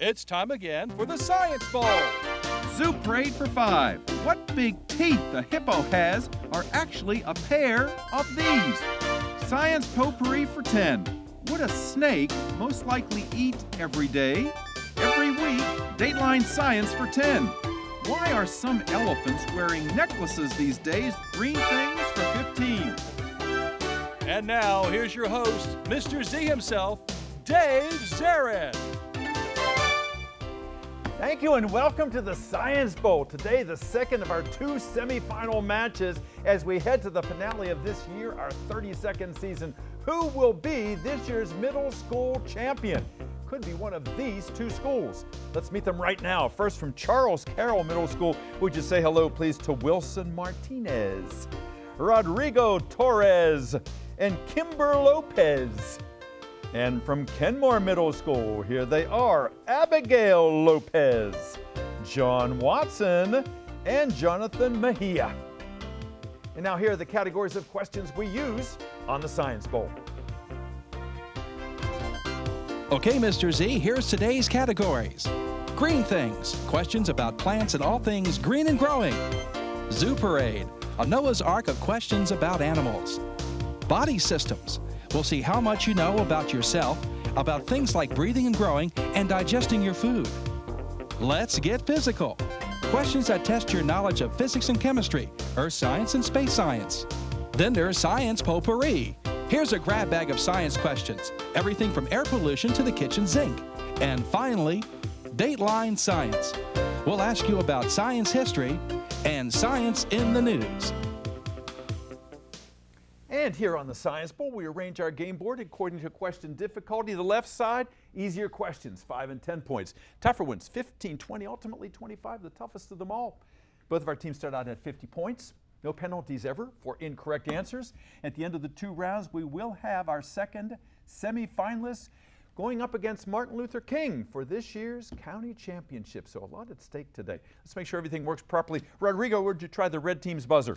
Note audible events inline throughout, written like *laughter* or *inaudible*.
It's time again for the Science Bowl. Zoo Parade for five. What big teeth the hippo has are actually a pair of these. Science Potpourri for 10. Would a snake most likely eat every day? Every week, Dateline Science for 10. Why are some elephants wearing necklaces these days? Green things for 15. And now, here's your host, Mr. Z himself, Dave Zarin. Thank you and welcome to the Science Bowl. Today, the second of our two semifinal matches as we head to the finale of this year, our 32nd season. Who will be this year's middle school champion? Could be one of these two schools. Let's meet them right now. First, from Charles Carroll Middle School, would you say hello, please, to Wilson Martinez, Rodrigo Torres, and Kimber Lopez? And from Kenmoor Middle School, here they are Abigail Lopez, John Watson, and Jonathan Mejia. And now, here are the categories of questions we use on the Science Bowl. Okay, Mr. Z, here's today's categories Green Things, questions about plants and all things green and growing. Zoo Parade, a Noah's Ark of questions about animals. Body Systems, We'll see how much you know about yourself, about things like breathing and growing, and digesting your food. Let's get physical. Questions that test your knowledge of physics and chemistry, earth science and space science. Then there's Science Potpourri. Here's a grab bag of science questions, everything from air pollution to the kitchen sink. And finally, Dateline Science. We'll ask you about science history and science in the news. And here on the Science Bowl, we arrange our game board according to question difficulty. The left side, easier questions, 5 and 10 points. Tougher ones, 15, 20, ultimately 25, the toughest of them all. Both of our teams start out at 50 points. No penalties ever for incorrect answers. At the end of the two rounds, we will have our second semifinalist going up against Martin Luther King for this year's county championship. So a lot at stake today. Let's make sure everything works properly. Rodrigo, would you try the red team's buzzer?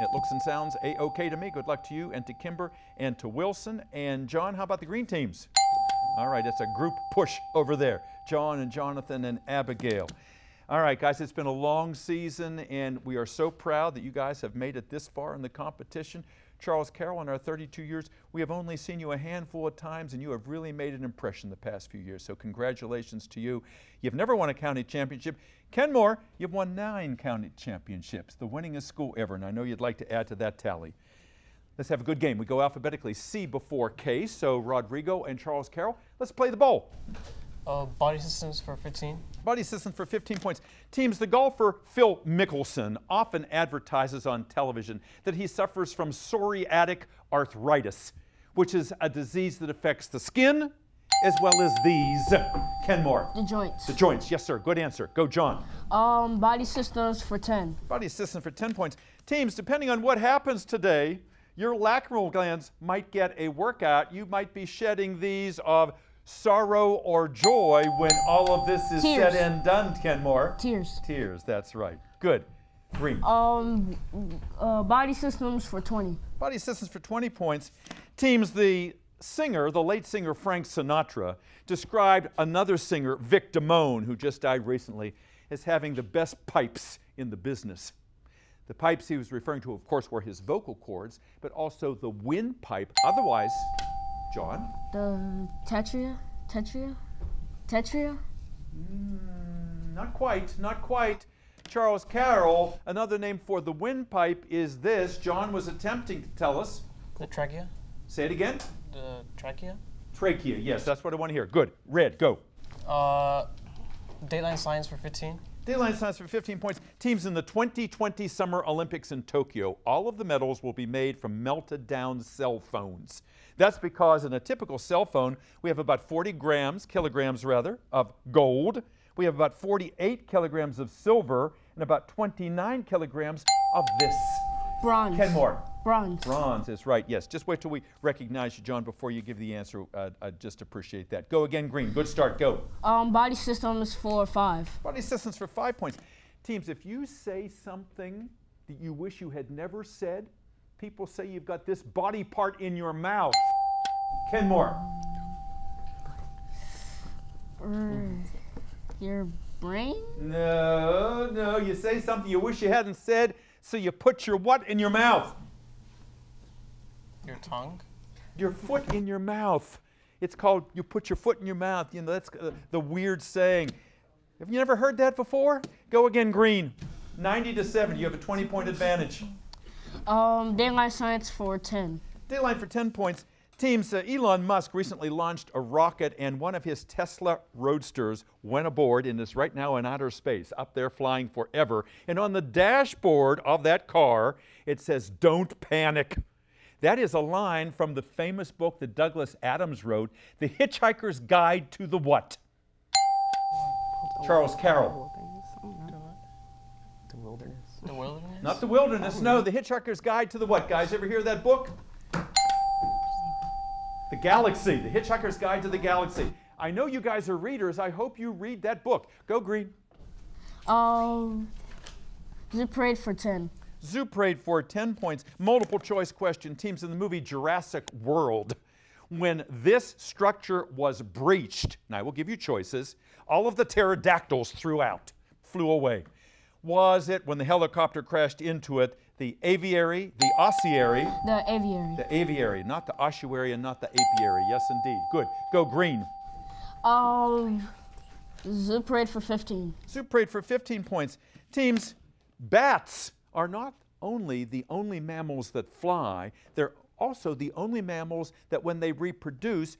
It looks and sounds a-okay to me. Good luck to you and to Kimber and to Wilson. And John, how about the green teams? All right, it's a group push over there. John and Jonathan and Abigail. All right, guys, it's been a long season, and we are so proud that you guys have made it this far in the competition. Charles Carroll, in our 32 years, we have only seen you a handful of times, and you have really made an impression the past few years. So, congratulations to you. You've never won a county championship. Kenmoor, you've won nine county championships, the winningest school ever, and I know you'd like to add to that tally. Let's have a good game. We go alphabetically C before K, so Rodrigo and Charles Carroll. Let's play the bowl. Uh, body systems for 15. Body systems for 15 points. Teams, the golfer Phil Mickelson often advertises on television that he suffers from psoriatic arthritis, which is a disease that affects the skin as well as these. Kenmoor. The joints. The joints, yes, sir. Good answer. Go, John. Um, body systems for 10. Body systems for 10 points. Teams, depending on what happens today, your lacrimal glands might get a workout. You might be shedding these of sorrow or joy when all of this is Tears. said and done, Kenmoor? Tears. Tears, that's right. Good. Green. Um, uh, body systems for 20. Body systems for 20 points. Teams, the singer, the late singer Frank Sinatra, described another singer, Vic Damone, who just died recently, as having the best pipes in the business. The pipes he was referring to, of course, were his vocal cords, but also the windpipe. Otherwise, John? The tetria? Tetria? Tetria? Mm, not quite, not quite. Charles Carroll, another name for the windpipe is this. John was attempting to tell us. The trachea. Say it again. The trachea. Trachea, yes, that's what I want to hear. Good. Red, go. Uh, Dateline Science for 15. Dateline Science for 15 points. Teams in the 2020 Summer Olympics in Tokyo. All of the medals will be made from melted down cell phones. That's because in a typical cell phone, we have about 40 grams, kilograms rather, of gold. We have about 48 kilograms of silver and about 29 kilograms of this. Bronze. Kenmoor. Bronze. Bronze is right, yes. Just wait till we recognize you, John, before you give the answer. Uh, I just appreciate that. Go again, Green. Good start. Go. Um, body systems for 5. Body systems for five points. Teams, if you say something that you wish you had never said, people say you've got this body part in your mouth. Kenmoor. Mm. Your brain? No, no. You say something you wish you hadn't said, so you put your what in your mouth? Your tongue? Your foot in your mouth. It's called you put your foot in your mouth. You know, that's uh, the weird saying. Have you never heard that before? Go again, green. 90 to 70. You have a 20 point advantage. Um, Dateline science for 10. Dateline for 10 points. Teams, uh, Elon Musk recently launched a rocket, and one of his Tesla Roadsters went aboard and is right now in outer space, up there flying forever. And on the dashboard of that car, it says, Don't panic. That is a line from the famous book that Douglas Adams wrote, The Hitchhiker's Guide to the What? Charles Carroll. The wilderness. The wilderness? Not the wilderness, no, The Hitchhiker's Guide to the What? Guys, ever hear that book? The Galaxy, The Hitchhiker's Guide to the Galaxy. I know you guys are readers. I hope you read that book. Go green. Um, zoo parade for 10. Zoo Parade for 10 points. Multiple choice question. Teams in the movie Jurassic World. When this structure was breached, and I will give you choices, all of the pterodactyls threw out, flew away. Was it when the helicopter crashed into it, the aviary, the ossuary, The aviary. the aviary, not the ossuary and not the apiary? Yes, indeed. Good. Go green. Um, zoo parade for 15. Zoo Parade for 15 points. Teams, bats are not only the only mammals that fly, they're also the only mammals that when they reproduce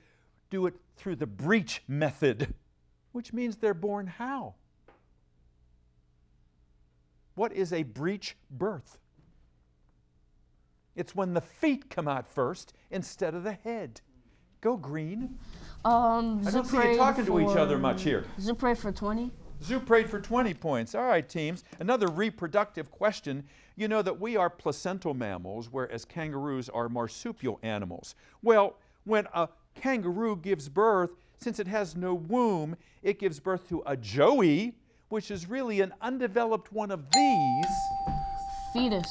do it through the breech method, which means they're born how? What is a breech birth? It's when the feet come out first instead of the head. Go green. Um, I don't see you talking to each other much here. Zoo parade for 20. Zoo Parade for 20 points. All right, teams. Another reproductive question. You know that we are placental mammals, whereas kangaroos are marsupial animals. Well, when a kangaroo gives birth, since it has no womb, it gives birth to a joey, which is really an undeveloped one of these. Fetus.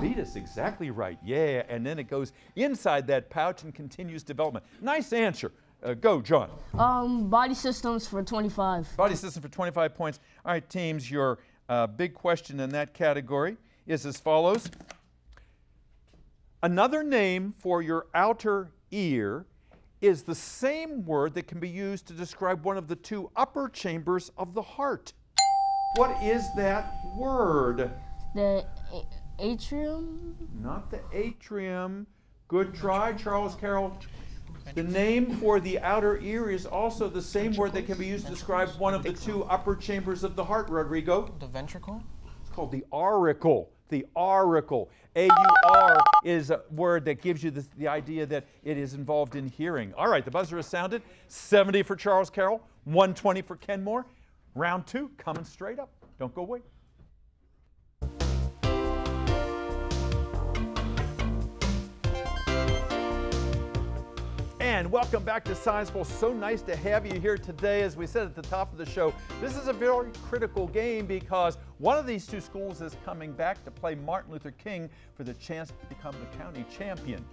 Fetus, exactly right. Yeah, and then it goes inside that pouch and continues development. Nice answer. Uh, go, John. Um, body systems for 25. Body system for 25 points. All right, teams, your uh, big question in that category is as follows Another name for your outer ear is the same word that can be used to describe one of the two upper chambers of the heart. What is that word? The a- atrium. Not the atrium. Good try, Charles Carroll. The name for the outer ear is also the same word that can be used to describe one of the two upper chambers of the heart, Rodrigo. The ventricle? It's called the auricle. The auricle. A U R is a word that gives you this, the idea that it is involved in hearing. All right, the buzzer has sounded. 70 for Charles Carroll, 120 for Kenmoor. Round two coming straight up. Don't go away. And welcome back to Science Bowl. So nice to have you here today. As we said at the top of the show, this is a very critical game because one of these two schools is coming back to play Martin Luther King for the chance to become the county champion.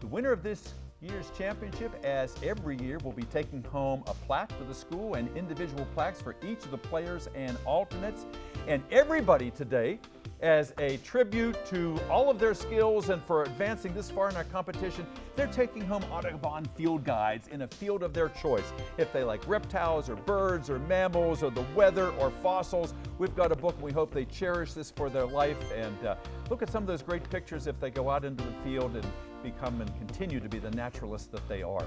The winner of this year's championship, as every year, we'll be taking home a plaque for the school and individual plaques for each of the players and alternates. And everybody today, as a tribute to all of their skills and for advancing this far in our competition, they're taking home Audubon field guides in a field of their choice. If they like reptiles or birds or mammals or the weather or fossils, we've got a book and we hope they cherish this for their life and uh, look at some of those great pictures if they go out into the field and become and continue to be the naturalists that they are.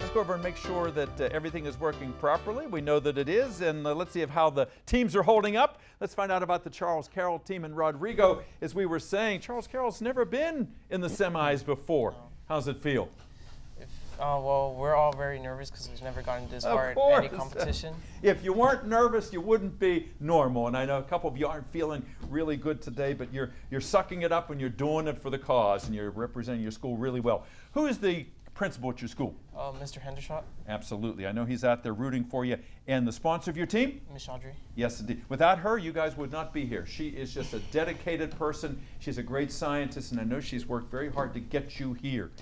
Let's go over and make sure that uh, everything is working properly. We know that it is, and uh, let's see if how the teams are holding up. Let's find out about the Charles Carroll team and Rodrigo. As we were saying, Charles Carroll's never been in the semis before. How's it feel? Uh, well, we're all very nervous because we've never gotten this Of far in any competition. *laughs* If you weren't nervous, you wouldn't be normal. And I know a couple of you aren't feeling really good today, but you're you're sucking it up and you're doing it for the cause and you're representing your school really well. Who is the principal at your school? Uh, Mr. Hendershot, Absolutely. I know he's out there rooting for you. And the sponsor of your team? Miss Audrey. Yes, indeed. Without her, you guys would not be here. She is just a dedicated person. She's a great scientist, and I know she's worked very hard to get you here.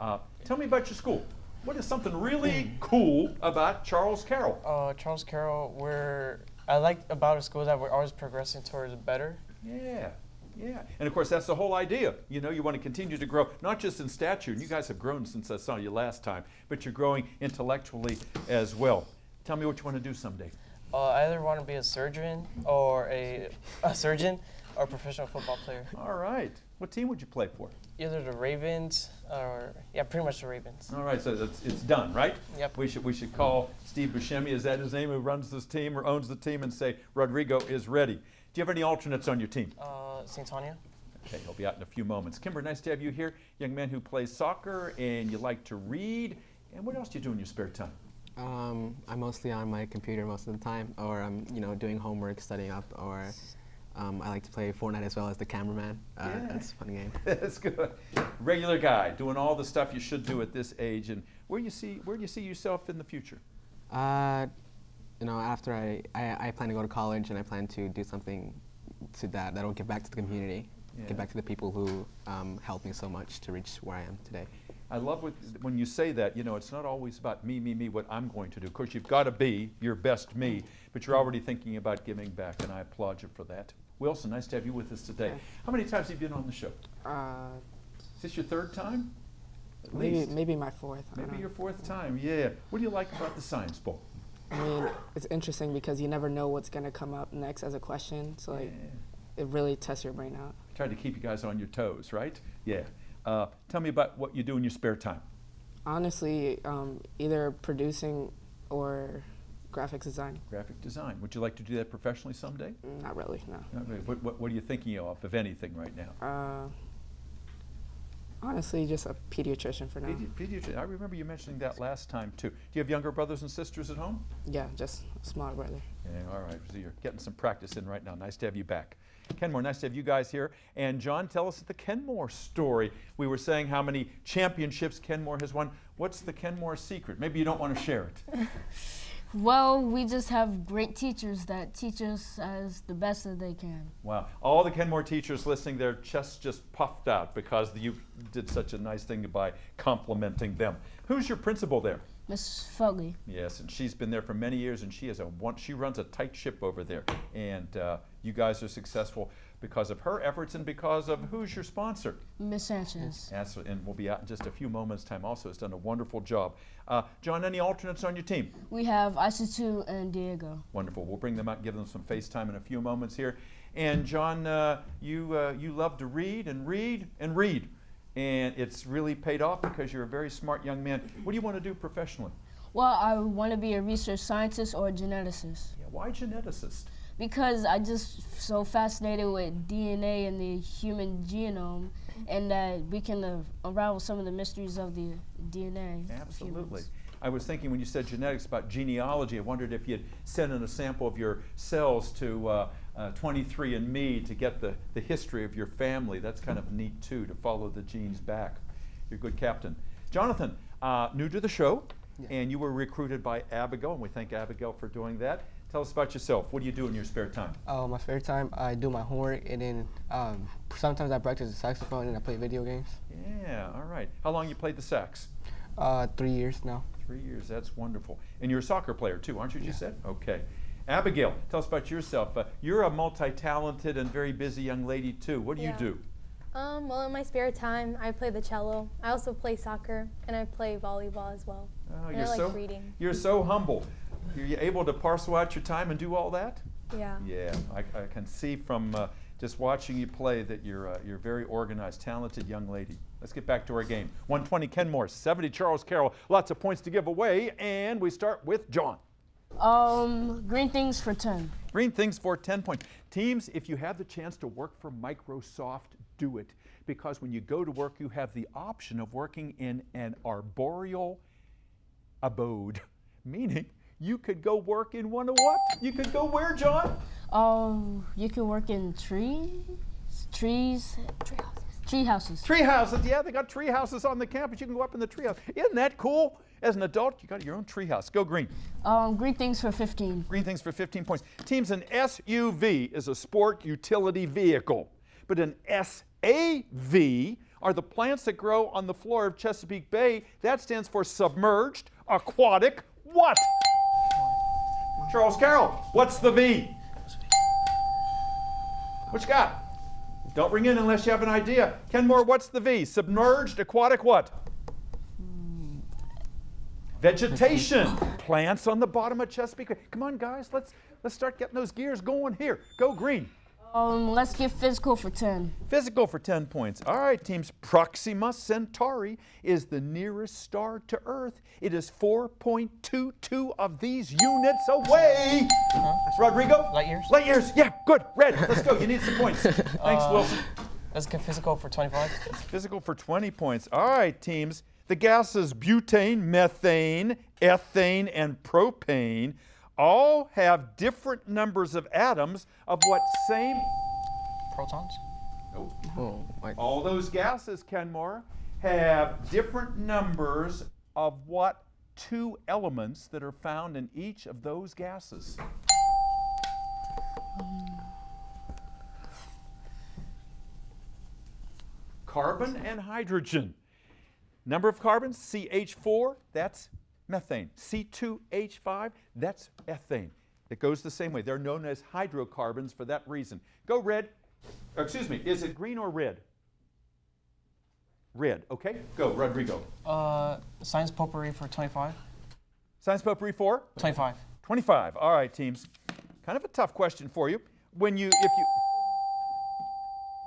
Uh, tell me about your school. What is something really cool about Charles Carroll? Uh, Charles Carroll, we're I like about a school that we're always progressing towards better. Yeah, yeah. And of course, that's the whole idea. You know, you want to continue to grow, not just in stature, and you guys have grown since I saw you last time, but you're growing intellectually as well. Tell me what you want to do someday. Uh, I either want to be a surgeon or a, a surgeon or a professional football player. All right. What team would you play for? Either the Ravens or yeah, pretty much the Ravens. All right, so it's, it's done, right? Yep. We should we should call Steve Buscemi, is that his name, who runs this team or owns the team, and say Rodrigo is ready. Do you have any alternates on your team? Uh, St. Tanya. Okay, he'll be out in a few moments. Kimber, nice to have you here. Young man who plays soccer and you like to read. And what else do you do in your spare time? Um, I'm mostly on my computer most of the time, or I'm you know doing homework, studying up, or um, I like to play Fortnite as well as the cameraman. Uh, Yeah. That's a fun game. *laughs* That's good. Regular guy, doing all the stuff you should do at this age. And where do you see where do you see yourself in the future? Uh, you know, after I, I I plan to go to college, and I plan to do something to that that'll give back to the community, Yeah. give back to the people who um, helped me so much to reach where I am today. I love what, when you say that, you know, it's not always about me, me, me, what I'm going to do. Of course, you've got to be your best me, but you're already thinking about giving back, and I applaud you for that. Wilson, nice to have you with us today. How many times have you been on the show? Uh, Is this your third time? At maybe least. maybe my fourth. Maybe your fourth time, yeah. What do you like about the Science Bowl? I mean, it's interesting because you never know what's gonna come up next as a question. So like, it really tests your brain out. Try to keep you guys on your toes, right? Yeah. Uh, tell me about what you do in your spare time. Honestly, um, either producing or graphics design. Graphic design. Would you like to do that professionally someday? Not really, no. Not really. What, what, what are you thinking of, if anything, right now? Uh, honestly, just a pediatrician for now. Pedi- pediatri- I remember you mentioning that last time too. Do you have younger brothers and sisters at home? Yeah, just a smaller brother. Yeah, all right. So you're getting some practice in right now. Nice to have you back. Kenmoor, nice to have you guys here. And John, tell us the Kenmoor story. We were saying how many championships Kenmoor has won. What's the Kenmoor secret? Maybe you don't want to share it. *laughs* Well, we just have great teachers that teach us as the best that they can. Wow. All the Kenmoor teachers listening, their chests just puffed out because you did such a nice thing by complimenting them. Who's your principal there? Miss Fugly. Yes, and she's been there for many years, and she is a one, she runs a tight ship over there. And uh, you guys are successful because of her efforts and because of who's your sponsor. Miss Sanchez. That's, and we'll be out in just a few moments' time. Also, has done a wonderful job. Uh, John, any alternates on your team? We have Isitu and Diego. Wonderful. We'll bring them out, and give them some FaceTime in a few moments here. And John, uh, you uh, you love to read and read and read, and it's really paid off because you're a very smart young man. What do you want to do professionally? Well, I want to be a research scientist or a geneticist Yeah, why geneticist? Because I just so fascinated with DNA and the human genome, and that we can uh, unravel some of the mysteries of the DNA. Absolutely. humans. I was thinking when you said genetics about genealogy, I wondered if you'd sent in a sample of your cells to uh, uh, 23andMe to get the, the history of your family. That's kind of neat too, to follow the genes back. You're a good captain. Jonathan, uh, new to the show, and you were recruited by Abigail, and we thank Abigail for doing that. Tell us about yourself. What do you do in your spare time? Uh, my spare time, I do my homework, and then um, sometimes I practice the saxophone and I play video games. Yeah, all right. How long you played the sax? Uh, three years now. Three years, that's wonderful. And you're a soccer player too, aren't you, you said? Okay. Abigail, tell us about yourself. Uh, you're a multi talented and very busy young lady too. What do Yeah. you do? Um, well, in my spare time, I play the cello. I also play soccer, and I play volleyball as well. Oh, and you're I like so reading. you're so humble. You're you able to parcel out your time and do all that? Yeah. Yeah, I, I can see from uh, just watching you play that you're uh, you're a very organized, talented young lady. Let's get back to our game. 120 Kenmoor, 70 Charles Carroll. Lots of points to give away, and we start with John. Um, green things for 10. Green things for 10 points. Teams, if you have the chance to work for Microsoft, do it. Because when you go to work, you have the option of working in an arboreal abode. *laughs* Meaning, you could go work in one of what? You could go where, John? Um, you can work in trees, trees, Tree houses. tree houses. Tree houses. Yeah, they got tree houses on the campus. You can go up in the tree house. Isn't that cool? As an adult, you got your own tree house. Go green. Um, green things for 15. Green things for 15 points. Teams, an SUV is a sport utility vehicle, but an SAV are the plants that grow on the floor of Chesapeake Bay. That stands for submerged, aquatic, what? Charles Carroll, what's the V? What you got? Don't ring in unless you have an idea. Kenmoor, what's the V? Submerged, aquatic, what? Vegetation. Plants on the bottom of Chesapeake Come on, guys, let's let's start getting those gears going here. Go green. Um, let's get physical for 10. Physical for 10 points. All right, teams. Proxima Centauri is the nearest star to Earth. It is 4.22 of these units away. Rodrigo? Light years? Light years. Yeah, good. Red. Let's go. You need some points. *laughs* Thanks, Uh, Wilson. Let's get physical for 25. Physical for 20 points. All right, teams. The gases butane, methane, ethane, and propane all have different numbers of atoms of what same Protons? Oh. oh all those gases, Kenmoor, have different numbers of what two elements that are found in each of those gases? Carbon and hydrogen. Number of carbons, CH4, that's methane. C2H5, that's ethane. It goes the same way. They're known as hydrocarbons for that reason. Go red. Excuse me, is it green or red? Red. Okay, go, Rodrigo. Uh, science potpourri for 25. Science potpourri for? 25. 25. All right, teams. Kind of a tough question for you. When you, if you.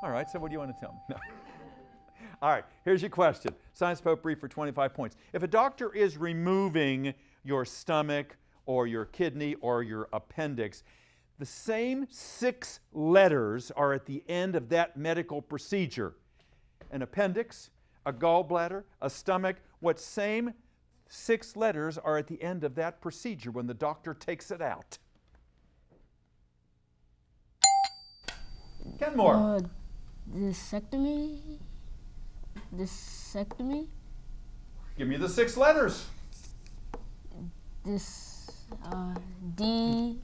All right, so what do you want to tell me? No. *laughs* All right, here's your question. Science potpourri for 25 points. If a doctor is removing your stomach or your kidney or your appendix, the same six letters are at the end of that medical procedure. An appendix, a gallbladder, a stomach, what same six letters are at the end of that procedure when the doctor takes it out? Kenmoor. Uh, disectomy? Disectomy? Give me the six letters. This, uh, D,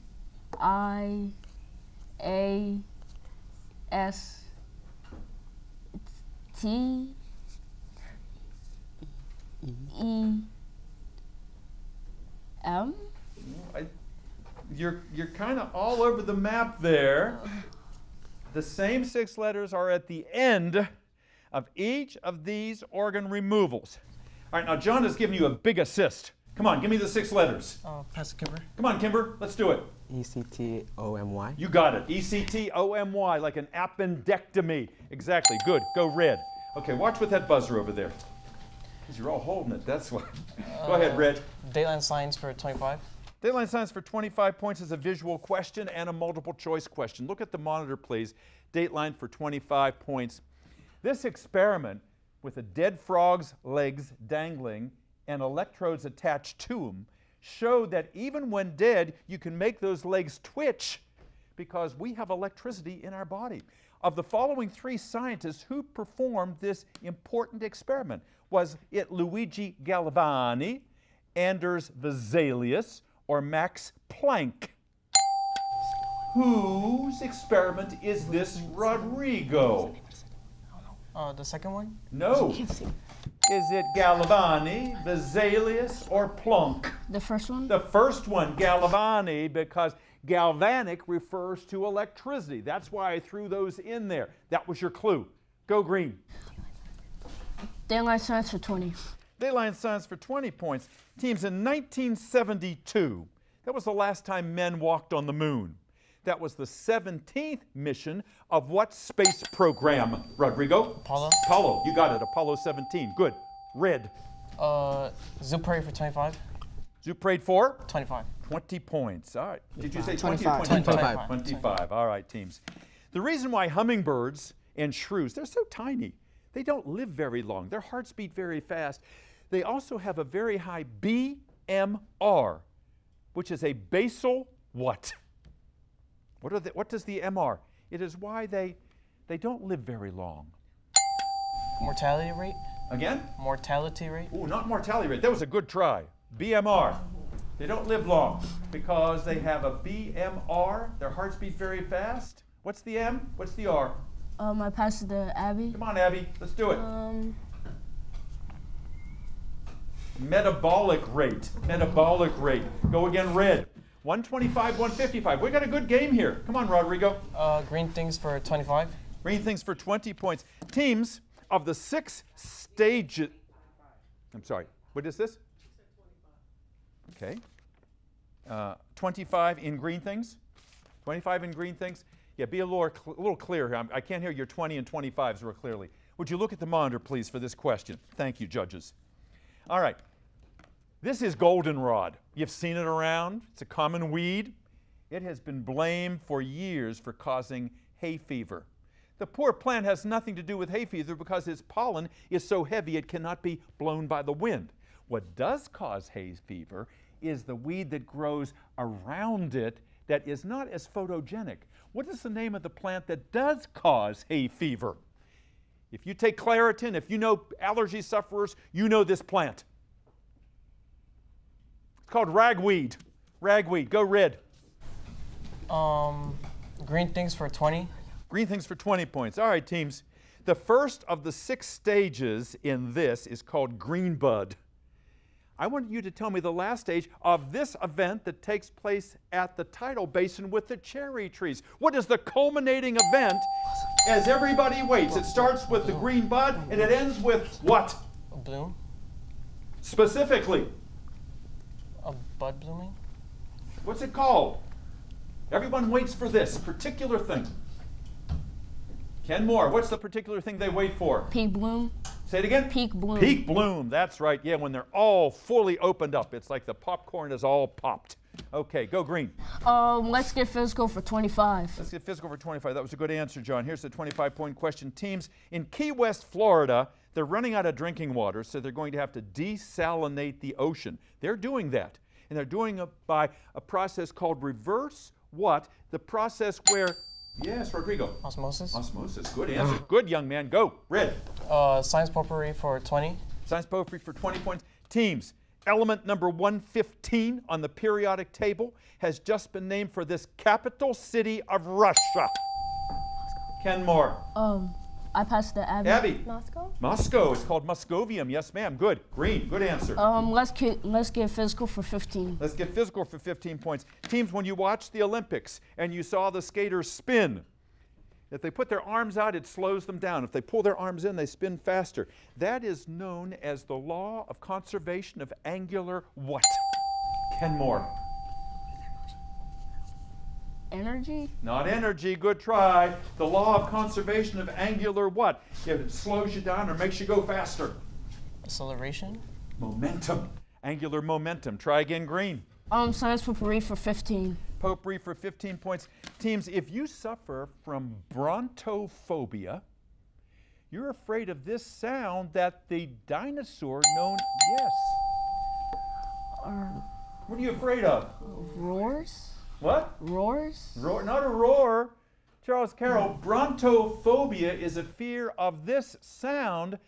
I, A, S, T, E, M? I, you're you're kind of all over the map there. The same six letters are at the end of each of these organ removals. All right, now John has given you a big assist. Come on, give me the six letters. Uh, Pastor Kimber. Come on, Kimber, let's do it. E C T O M Y. You got it. E C T O M Y, like an appendectomy. Exactly. Good. Go red. Okay, watch with that buzzer over there. Because you're all holding it. That's why. Go ahead, red. Dateline science for 25. Dateline Science for 25 points is a visual question and a multiple choice question. Look at the monitor, please. Dateline for 25 points. This experiment with a dead frog's legs dangling and electrodes attached to them showed that even when dead, you can make those legs twitch because we have electricity in our body. Of the following three scientists who performed this important experiment, was it Luigi Galvani, Anders Vesalius, or Max Planck? Whose experiment is this, Rodrigo? Uh, the second one? No. Is it Galvani, Vesalius, or Planck? The first one? The first one, Galvani, because galvanic refers to electricity. That's why I threw those in there. That was your clue. Go green. Dateline science for 20. Dateline Science for 20 points. Teams in 1972. That was the last time men walked on the moon. That was the 17th mission of what space program, Rodrigo? Apollo. Apollo, you got it. Apollo 17. Good. Red. Uh, zoo parade for 25. You prayed for? 25. 20 points. All right. Did you say 20 or 25. 25? 25. 25. All right, teams. The reason why hummingbirds and shrews, they're so tiny. They don't live very long. Their hearts beat very fast. They also have a very high BMR, which is a basal what? What, are the, what does the MR? It is why they, they don't live very long. Mortality rate? Again? Mortality rate? Ooh, not mortality rate. That was a good try. BMR. They don't live long because they have a BMR. Their hearts beat very fast. What's the M? What's the R? Um, I pass it to Abby. Come on, Abby, let's do it. Um, Metabolic rate. Metabolic rate. Go again, red. 125, 155. We got a good game here. Come on, Rodrigo. Uh, green things for 25. Green things for 20 points. Teams of the six stages. I'm sorry, what is this? Okay. Uh, 25 in green things? 25 in green things? Yeah, be a little, a little clear here. I'm, I can't hear your 20 and 25s real clearly. Would you look at the monitor, please, for this question? Thank you, judges. All right. This is goldenrod. You've seen it around. It's a common weed. It has been blamed for years for causing hay fever. The poor plant has nothing to do with hay fever because its pollen is so heavy it cannot be blown by the wind. What does cause hay fever is the weed that grows around it that is not as photogenic. What is the name of the plant that does cause hay fever? If you take Claritin, if you know allergy sufferers, you know this plant. It's called ragweed. Ragweed. Go red. Um, green things for 20. Green things for 20 points. All right, teams. The first of the six stages in this is called green bud. I want you to tell me the last stage of this event that takes place at the tidal basin with the cherry trees. What is the culminating event as everybody waits? It starts with the green bud and it ends with what? A bloom. Specifically, bud blooming. what's it called? Everyone waits for this particular thing. Kenmoor, what's the particular thing they wait for? Peak bloom. Say it again. Peak bloom. Peak bloom, that's right. Yeah, when they're all fully opened up. It's like the popcorn is all popped. Okay, go green. Um, let's get physical for 25. Let's get physical for 25. That was a good answer, John. Here's the 25 point question. Teams in Key West, Florida, they're running out of drinking water, so they're going to have to desalinate the ocean. They're doing that. And they're doing it by a process called reverse what? The process where. Yes, Rodrigo. Osmosis. Osmosis. Good answer. Good, young man. Go. Red. Uh, science potpourri for 20. Science potpourri for 20 points. Teams, element number 115 on the periodic table has just been named for this capital city of Russia. Kenmoor. Um, I passed the to Abby. Abby. Moscow? Moscow. It's called Moscovium. Yes, ma'am. Good. Green. Good answer. Um, let's get let's get physical for 15. Let's get physical for 15 points. Teams, when you watch the Olympics and you saw the skaters spin, if they put their arms out, it slows them down. If they pull their arms in, they spin faster. That is known as the law of conservation of angular what? Kenmoor. Energy. Not energy, good try. The law of conservation of angular what? If it slows you down or makes you go faster. Acceleration. Momentum. Angular momentum. Try again, green. Um, science potpourri for 15. Potpourri for 15 points. Teams, if you suffer from brontophobia, you're afraid of this sound that the dinosaur known. Yes. What are you afraid of? Roars. What? Roars. Roar, not a roar. Charles Carroll, brontophobia is a fear of this sound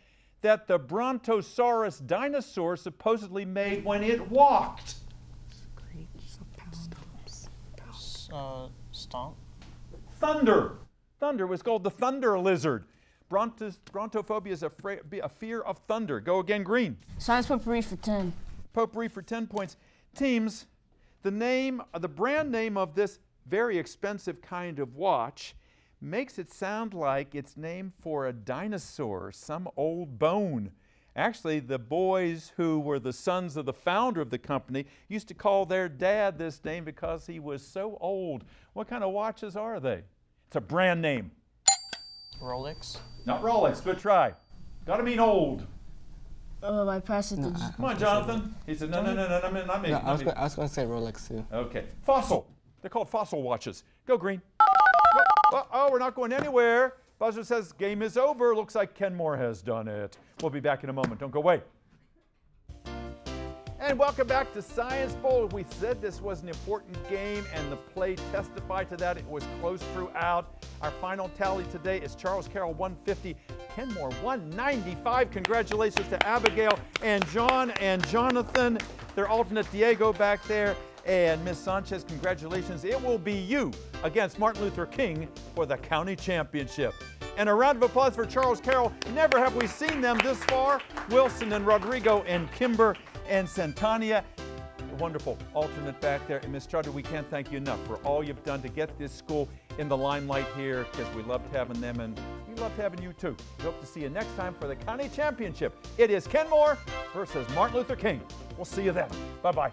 that the Brontosaurus dinosaur supposedly made when it walked. Uh, stomp. Thunder. Thunder was called the thunder lizard. Brontos, brontophobia is a, fra- a fear of thunder. Go again, green. Science potpourri for 10. Potpourri for 10 points. Teams, the name, the brand name of this very expensive kind of watch makes it sound like it's named for a dinosaur, some old bone. Actually, the boys who were the sons of the founder of the company used to call their dad this name because he was so old. What kind of watches are they? It's a brand name. Rolex. Not Rolex, good try. Gotta mean old. Um, I pass it to. Come on, Jonathan. He said, no, no, no, no, no, not me. No, not I was, me. go- I was going to say Rolex too. Okay. Fossil. They're called fossil watches. Go green. Oh, oh, oh, we're not going anywhere. Buzzer says game is over. Looks like Kenmoor has done it. We'll be back in a moment. Don't go away. And welcome back to Science Bowl. We said this was an important game, and the play testified to that. It was close throughout. Our final tally today is Charles Carroll 150, Kenmoor 195. Congratulations to Abigail and John and Jonathan, their alternate Diego back there, and Miss Sanchez. Congratulations. It will be you against Martin Luther King for the county championship. And a round of applause for Charles Carroll. Never have we seen them this far. Wilson and Rodrigo and Kimber and Santania wonderful alternate back there. And Ms. Charter, we can't thank you enough for all you've done to get this school in the limelight here because we loved having them and we loved having you too. We hope to see you next time for the county championship. It is Kenmoor versus Martin Luther King. We'll see you then. Bye bye.